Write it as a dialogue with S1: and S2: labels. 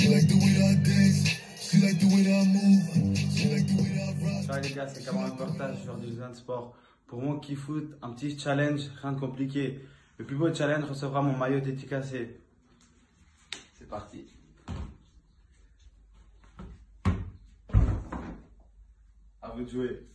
S1: Ciao les gars, c'est Cameron le Portage, joueur du Zen Sport. Pour mon qui foot, un petit challenge, rien de compliqué. Le plus beau challenge recevra mon maillot dédicacé. C'est parti. À vous de jouer.